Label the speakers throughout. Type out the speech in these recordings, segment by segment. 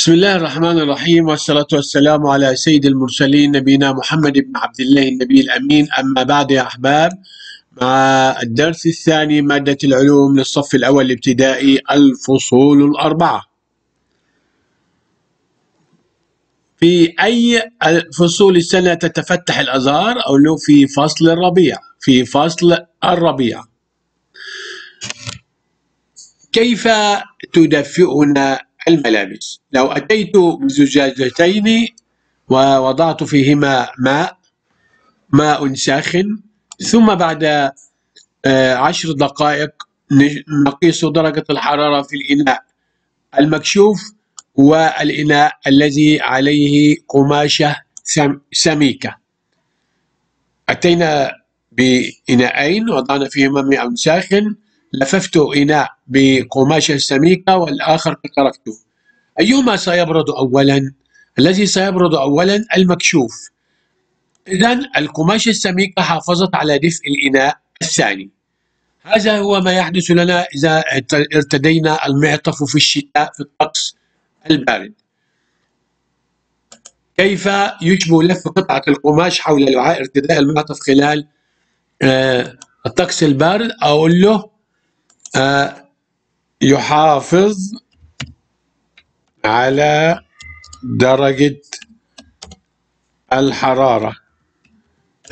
Speaker 1: بسم الله الرحمن الرحيم والصلاة والسلام على سيد المرسلين نبينا محمد بن عبد الله النبي الأمين أما بعد يا أحباب مع الدرس الثاني مادة العلوم للصف الأول الابتدائي الفصول الأربعة في أي فصول السنة تتفتح الأزهار أو لو في فصل الربيع في فصل الربيع كيف تدفئنا الملابس. لو أتيت بزجاجتين ووضعت فيهما ماء ماء ساخن ثم بعد عشر دقائق نقيس درجة الحرارة في الإناء المكشوف والإناء الذي عليه قماشة سميكة. أتينا بإناءين وضعنا فيهما ماء ساخن لففت إناء بقماشة سميكة والآخر تركته. أيهما سيبرد أولا؟ الذي سيبرد أولا المكشوف. إذا القماشة السميكة حافظت على دفء الإناء الثاني. هذا هو ما يحدث لنا إذا ارتدينا المعطف في الشتاء في الطقس البارد. كيف يشبه لف قطعة القماش حول الوعاء ارتداء المعطف خلال الطقس البارد؟ أقول له يحافظ على درجة الحرارة.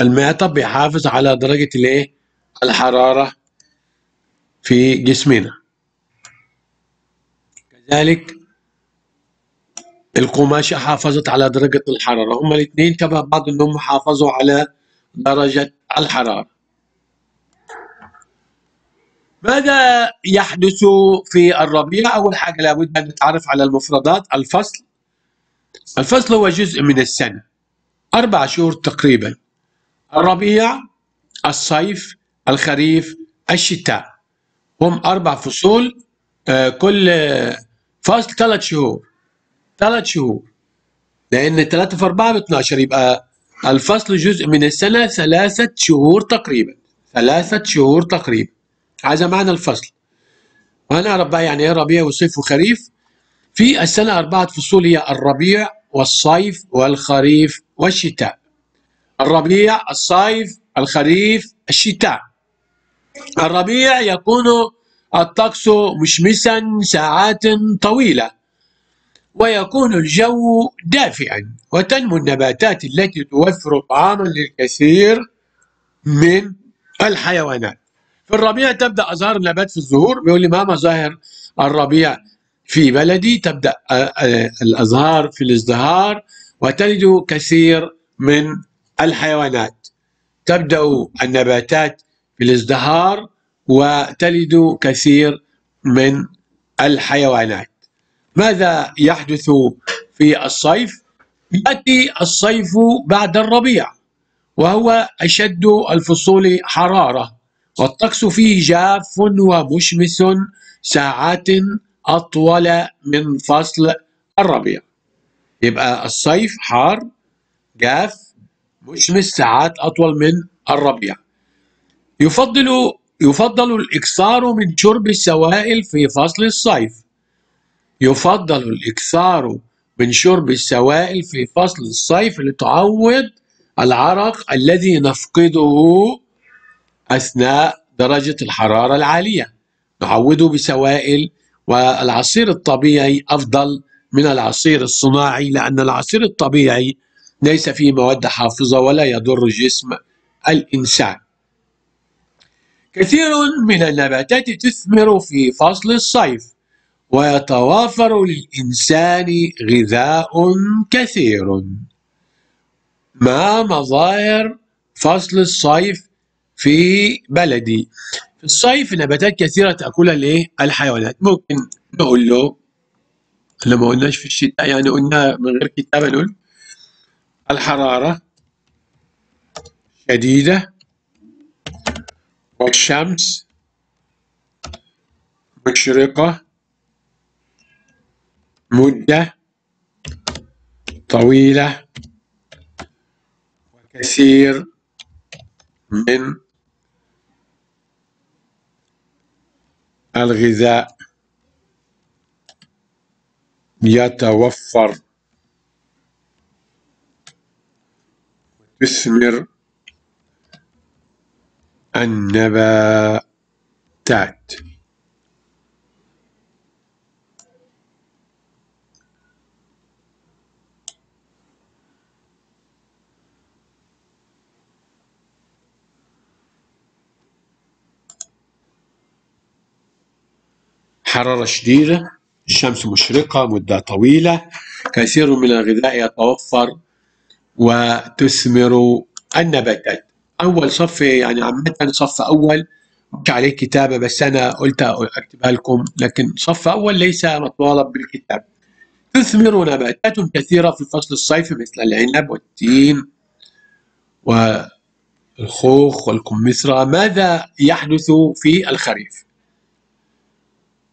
Speaker 1: المعطب بيحافظ على درجة الإيه؟ الحرارة في جسمنا. كذلك القماشة حافظت على درجة الحرارة. هما الاثنين شبه بعض إنهم حافظوا على درجة الحرارة. ماذا يحدث في الربيع؟ أول حاجة لابد أن نتعرف على المفردات. الفصل. الفصل هو جزء من السنة. أربع شهور تقريبا. الربيع الصيف الخريف الشتاء. هم أربع فصول. كل فصل ثلاث شهور. ثلاث شهور. لأن ثلاثة في أربعة ب 12 يبقى الفصل جزء من السنة ثلاثة شهور تقريبا. ثلاثة شهور تقريبا. هذا معنى الفصل. وهنعرف بقى يعني إيه ربيع وصيف وخريف. في السنة أربعة فصول هي الربيع والصيف والخريف والشتاء. الربيع الصيف الخريف الشتاء. الربيع يكون الطقس مشمسا ساعات طويلة. ويكون الجو دافئا. وتنمو النباتات التي توفر طعاما للكثير من الحيوانات. في الربيع تبدأ أزهار النبات في الزهور بيقول لي ما مظاهر الربيع في بلدي تبدأ الأزهار في الازدهار وتلد كثير من الحيوانات. تبدأ النباتات في الازدهار وتلد كثير من الحيوانات. ماذا يحدث في الصيف؟ يأتي الصيف بعد الربيع وهو أشد الفصول حرارة. والطقس فيه جاف ومشمس ساعات أطول من فصل الربيع. يبقى الصيف حار جاف مشمس ساعات أطول من الربيع. يفضل يفضل الإكثار من شرب السوائل في فصل الصيف. يفضل الإكثار من شرب السوائل في فصل الصيف لتعوض العرق الذي نفقده أثناء درجة الحرارة العالية. نعوده بسوائل والعصير الطبيعي أفضل من العصير الصناعي لأن العصير الطبيعي ليس فيه مواد حافظة ولا يضر جسم الإنسان. كثير من النباتات تثمر في فصل الصيف ويتوافر للإنسان غذاء كثير. ما مظاهر فصل الصيف في بلدي في الصيف نباتات كثيرة تأكلها الايه؟ الحيوانات ممكن نقول له لما قلناش في الشتاء يعني قلنا من غير كتابة نقول الحرارة شديدة والشمس مشرقة مدة طويلة وكثير من الغذاء يتوفر. تثمر النباتات. حرارة شديدة الشمس مشرقة مدة طويلة. كثير من الغذاء يتوفر وتثمر النباتات. أول صف يعني عامة صف أول مش عليه كتابة بس أنا قلت أكتبها لكم لكن صف أول ليس مطالب بالكتاب. تثمر نباتات كثيرة في فصل الصيف مثل العنب والتين والخوخ والكمثرى. ماذا يحدث في الخريف؟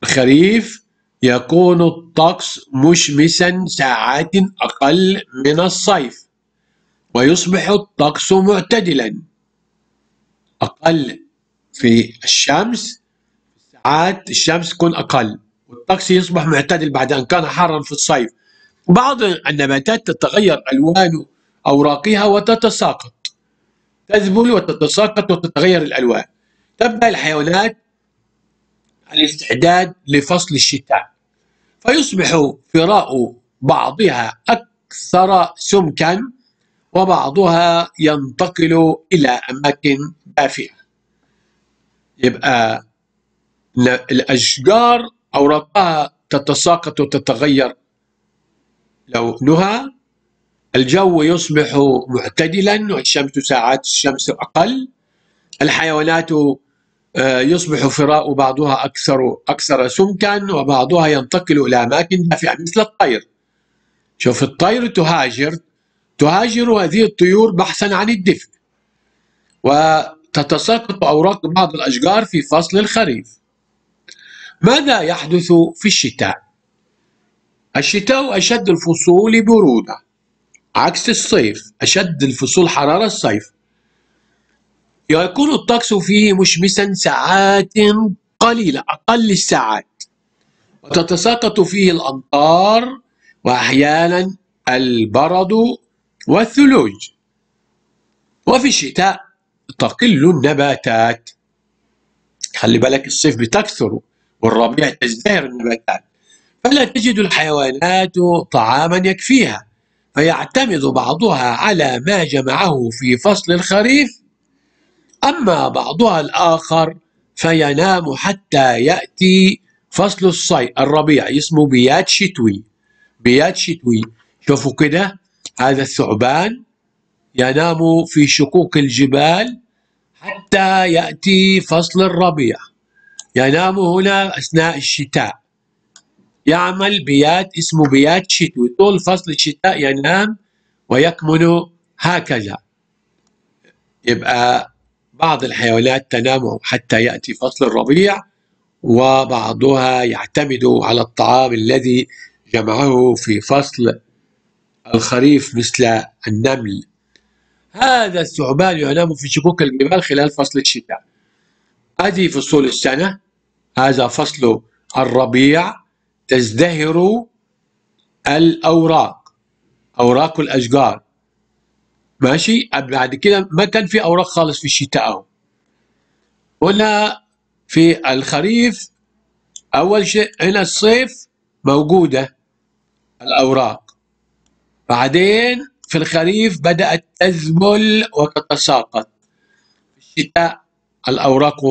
Speaker 1: الخريف يكون الطقس مشمسا ساعات أقل من الصيف ويصبح الطقس معتدلا. أقل في الشمس ساعات الشمس تكون أقل والطقس يصبح معتدل بعد أن كان حارا في الصيف. بعض النباتات تتغير ألوان أوراقها وتتساقط تذبل وتتساقط وتتغير الألوان. تبدأ الحيوانات الاستعداد لفصل الشتاء. فيصبح فراء بعضها أكثر سمكا وبعضها ينتقل إلى أماكن دافئة. يبقى الأشجار أوراقها تتساقط وتتغير لونها. الجو يصبح معتدلا والشمس ساعات الشمس أقل. الحيوانات يصبح فراء بعضها أكثر أكثر سمكا وبعضها ينتقل إلى أماكن دافئة مثل الطير. شوف الطير تهاجر تهاجر هذه الطيور بحثا عن الدفء وتتساقط أوراق بعض الأشجار في فصل الخريف. ماذا يحدث في الشتاء؟ الشتاء أشد الفصول برودة عكس الصيف أشد الفصول حرارة الصيف. يكون الطقس فيه مشمسا ساعات قليلة أقل الساعات. وتتساقط فيه الأمطار وأحيانا البرد والثلوج. وفي الشتاء تقل النباتات. خلي بالك الصيف بتكثر والربيع تزدهر النباتات. فلا تجد الحيوانات طعاما يكفيها فيعتمد بعضها على ما جمعه في فصل الخريف أما بعضها الآخر فينام حتى يأتي فصل الصيف الربيع اسمه بيات شتوي بيات شتوي شوفوا كده هذا الثعبان ينام في شقوق الجبال حتى يأتي فصل الربيع. ينام هنا أثناء الشتاء. يعمل بيات اسمه بيات شتوي طول فصل الشتاء ينام ويكمن هكذا. يبقى بعض الحيوانات تنام حتى يأتي فصل الربيع وبعضها يعتمد على الطعام الذي جمعه في فصل الخريف مثل النمل. هذا الثعبان ينام في شكوك الجبال خلال فصل الشتاء. هذه فصول السنة. هذا فصل الربيع. تزدهر الأوراق أوراق الأشجار. ماشي؟ بعد كده ما كان في أوراق خالص في الشتاء أهو. هنا في الخريف أول شيء هنا الصيف موجودة الأوراق. بعدين في الخريف بدأت تذبل وتتساقط. في الشتاء الأوراق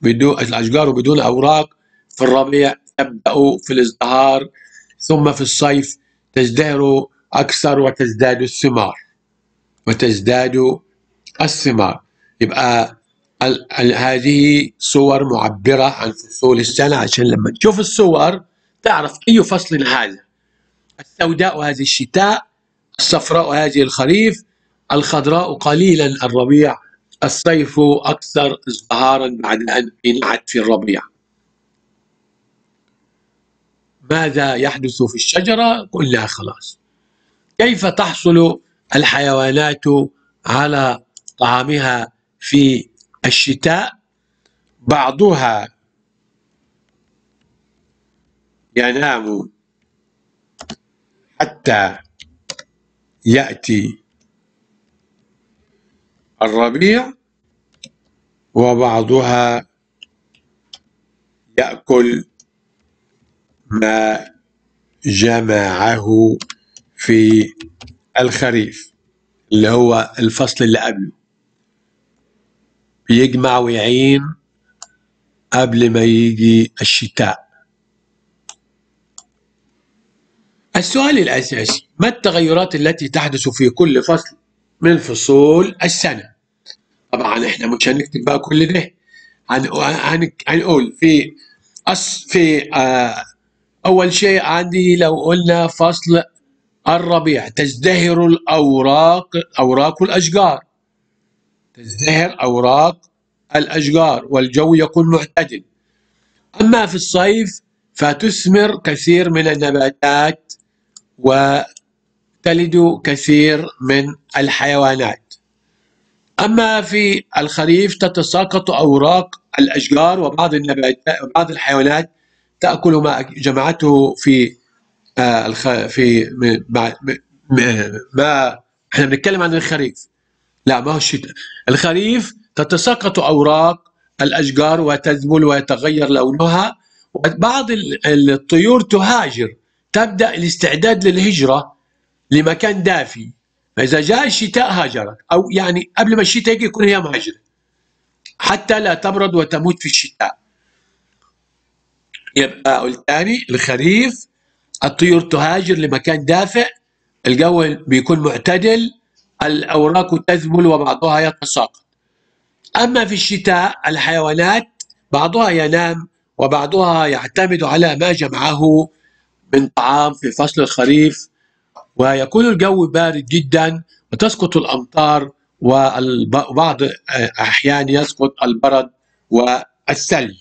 Speaker 1: بدون الأشجار بدون أوراق في الربيع تبدأ في الازدهار ثم في الصيف تزدهر أكثر وتزداد الثمار. وتزداد الثمار. يبقى هذه صور معبرة عن فصول السنة. عشان لما تشوف الصور تعرف أي فصل هذا. السوداء هذه الشتاء الصفراء هذه الخريف الخضراء قليلا الربيع الصيف أكثر ازدهارا بعد أن انعت في الربيع. ماذا يحدث في الشجرة؟ قلنا خلاص. كيف تحصل الحيوانات على طعامها في الشتاء بعضها ينام حتى يأتي الربيع وبعضها يأكل ما جمعه في الخريف اللي هو الفصل اللي قبله. بيجمع ويعين قبل ما يجي الشتاء. السؤال الأساسي ما التغيرات التي تحدث في كل فصل من فصول السنة؟ طبعا إحنا مش هنكتب بقى كل ده. هنقول في في آه أول شيء عندي لو قلنا فصل الربيع تزدهر الأوراق أوراق الأشجار. تزدهر أوراق الأشجار والجو يكون معتدل. أما في الصيف فتثمر كثير من النباتات وتلد كثير من الحيوانات. أما في الخريف تتساقط أوراق الأشجار وبعض النباتات وبعض الحيوانات تأكل ما جمعته في في ما, ما إحنا بنتكلم عن الخريف. لا ما هو الشتاء. الخريف تتساقط أوراق الأشجار وتذبل ويتغير لونها وبعض الطيور تهاجر تبدأ الاستعداد للهجرة لمكان دافي. فإذا جاء الشتاء هاجرت أو يعني قبل ما الشتاء يجي يكون هي مهاجرة حتى لا تبرد وتموت في الشتاء. يبقى الثاني الخريف الطيور تهاجر لمكان دافئ الجو بيكون معتدل الأوراق تذبل وبعضها يتساقط. أما في الشتاء الحيوانات بعضها ينام وبعضها يعتمد على ما جمعه من طعام في فصل الخريف ويكون الجو بارد جدا وتسقط الأمطار وبعض أحيان يسقط البرد والثلج.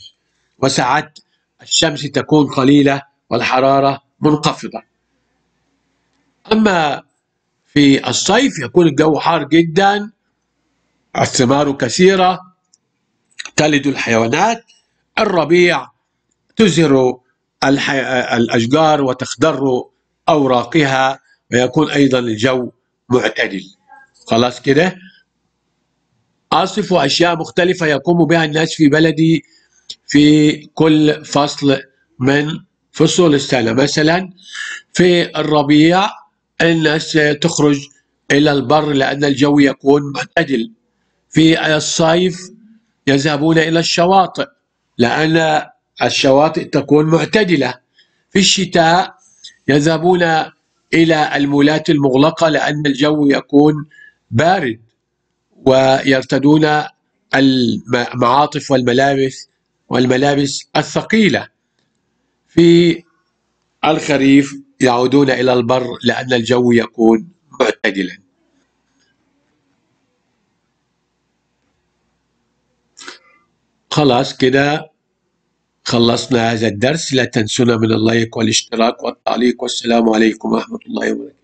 Speaker 1: وساعات الشمس تكون قليلة والحرارة منخفضة. أما في الصيف يكون الجو حار جدا الثمار كثيرة تلد الحيوانات الربيع تزهر الأشجار وتخضر أوراقها ويكون أيضا الجو معتدل. خلاص كده؟ أصف أشياء مختلفة يقوم بها الناس في بلدي في كل فصل من فصول السنة مثلا في الربيع الناس تخرج إلى البر لأن الجو يكون معتدل. في الصيف يذهبون إلى الشواطئ لأن الشواطئ تكون معتدلة. في الشتاء يذهبون إلى المولات المغلقة لأن الجو يكون بارد ويرتدون المعاطف والملابس والملابس الثقيلة. في الخريف يعودون إلى البر لأن الجو يكون معتدلا. خلاص كده خلصنا هذا الدرس. لا تنسونا من اللايك والاشتراك والتعليق. والسلام عليكم ورحمة الله وبركاته.